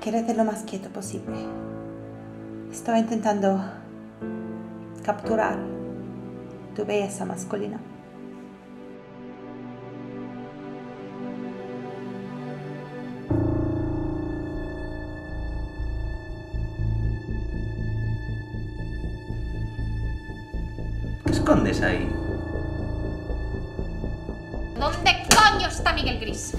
Quédate lo más quieto posible. Estoy intentando capturar tu belleza masculina. ¿Qué escondes ahí? ¿Dónde coño está Miguel Gris?